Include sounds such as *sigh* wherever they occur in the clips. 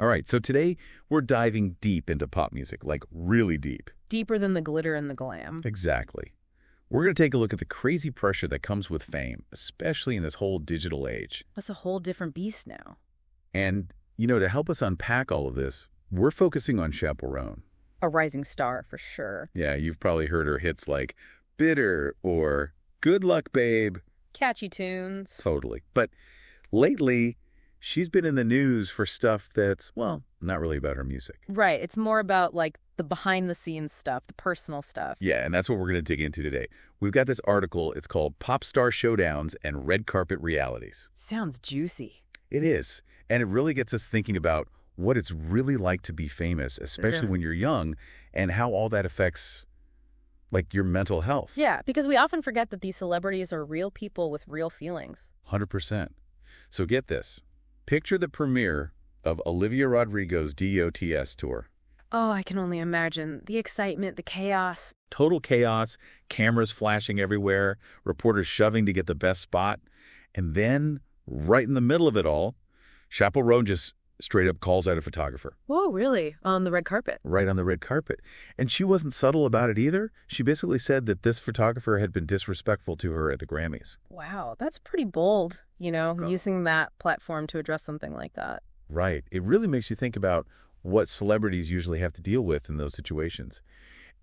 All right, so today we're diving deep into pop music, like really deep. Deeper than the glitter and the glam. Exactly. We're going to take a look at the crazy pressure that comes with fame, especially in this whole digital age. That's a whole different beast now. And, you know, to help us unpack all of this, we're focusing on Chappell Roan. A rising star for sure. Yeah, you've probably heard her hits like Bitter or Good Luck Babe. Catchy tunes. Totally. But lately, she's been in the news for stuff that's, well, not really about her music. Right. It's more about like the behind the scenes stuff, the personal stuff. Yeah, and that's what we're going to dig into today. We've got this article. It's called Pop Star Showdowns and Red Carpet Realities. Sounds juicy. It is. And it really gets us thinking about what it's really like to be famous, especially Sure. when you're young, and how all that affects like your mental health. Yeah, because we often forget that these celebrities are real people with real feelings. 100%. So get this. Picture the premiere of Olivia Rodrigo's GUTS tour. Oh, I can only imagine the excitement, the chaos. Total chaos, cameras flashing everywhere, reporters shoving to get the best spot. And then, right in the middle of it all, Chappell Roan just straight up calls out a photographer Whoa, really? On the red carpet. right on the red carpet. And she wasn't subtle about it either. She basically said that this photographer had been disrespectful to her at the Grammys. Wow, that's pretty bold, you know, Yeah. using that platform to address something like that. Right. It really makes you think about what celebrities usually have to deal with in those situations.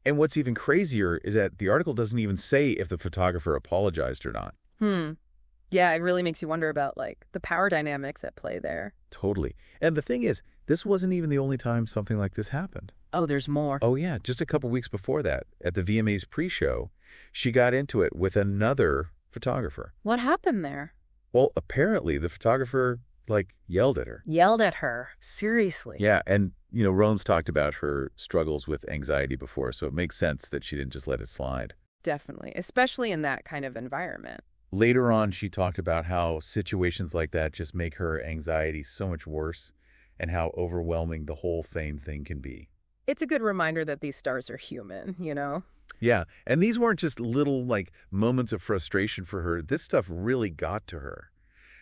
And what's even crazier is that the article doesn't even say if the photographer apologized or not. Hmm. Yeah, it really makes you wonder about like the power dynamics at play there. Totally. And the thing is, this wasn't even the only time something like this happened. Oh, there's more. Oh, yeah. Just a couple weeks before that, at the VMA's pre show, she got into it with another photographer. What happened there? Well, apparently the photographer, like, yelled at her. Yelled at her. Seriously. Yeah. And, you know, Roan's talked about her struggles with anxiety before, so it makes sense that she didn't just let it slide. Definitely, especially in that kind of environment. Later on, she talked about how situations like that just make her anxiety so much worse and how overwhelming the whole fame thing can be. It's a good reminder that these stars are human, you know? Yeah, and these weren't just little like moments of frustration for her. This stuff really got to her.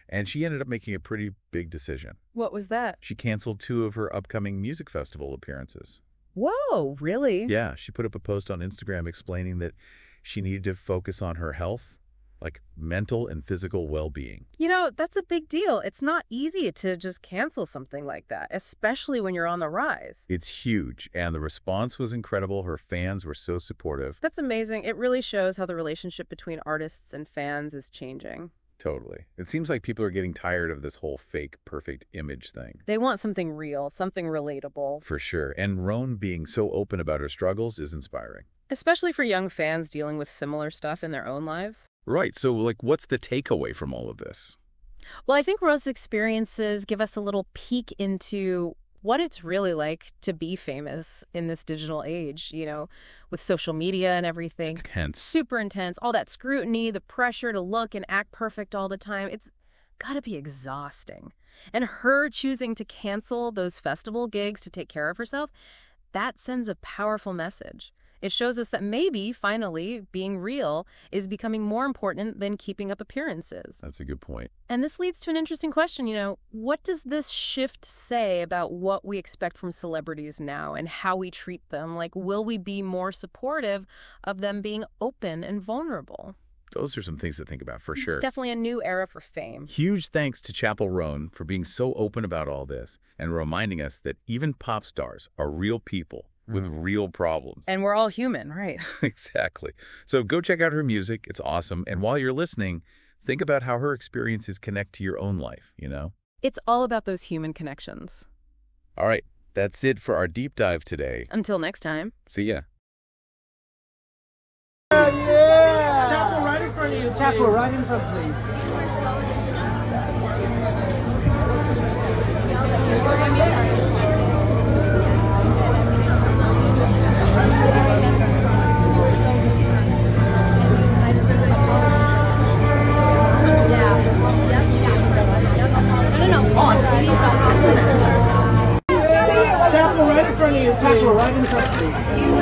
And she ended up making a pretty big decision. What was that? She canceled two of her upcoming music festival appearances. Whoa, really? Yeah, she put up a post on Instagram explaining that she needed to focus on her health, like mental and physical well-being. You know, that's a big deal. It's not easy to just cancel something like that, especially when you're on the rise. It's huge, and the response was incredible. Her fans were so supportive. That's amazing. It really shows how the relationship between artists and fans is changing. Totally. It seems like people are getting tired of this whole fake perfect image thing. They want something real, something relatable, For sure. And Roan being so open about her struggles is inspiring. Especially for young fans dealing with similar stuff in their own lives. Right. So, like, what's the takeaway from all of this? Well, I think Roan's experiences give us a little peek into what it's really like to be famous in this digital age, you know, with social media and everything. intense, Super intense, all that scrutiny, the pressure to look and act perfect all the time. It's got to be exhausting. And her choosing to cancel those festival gigs to take care of herself, that sends a powerful message. It shows us that maybe, finally, being real is becoming more important than keeping up appearances. that's a good point. And this leads to an interesting question. You know, what does this shift say about what we expect from celebrities now and how we treat them? Like, will we be more supportive of them being open and vulnerable? Those are some things to think about for sure. Definitely a new era for fame. Huge thanks to Chappell Roan for being so open about all this and reminding us that even pop stars are real people with mm. real problems. And we're all human, right? *laughs* exactly. So go check out her music. It's awesome. And while you're listening, think about how her experiences connect to your own life, you know? It's all about those human connections. All right. That's it for our deep dive today. Until next time. See ya. Yeah. Chappell right in front of you. Chappell right in front, please.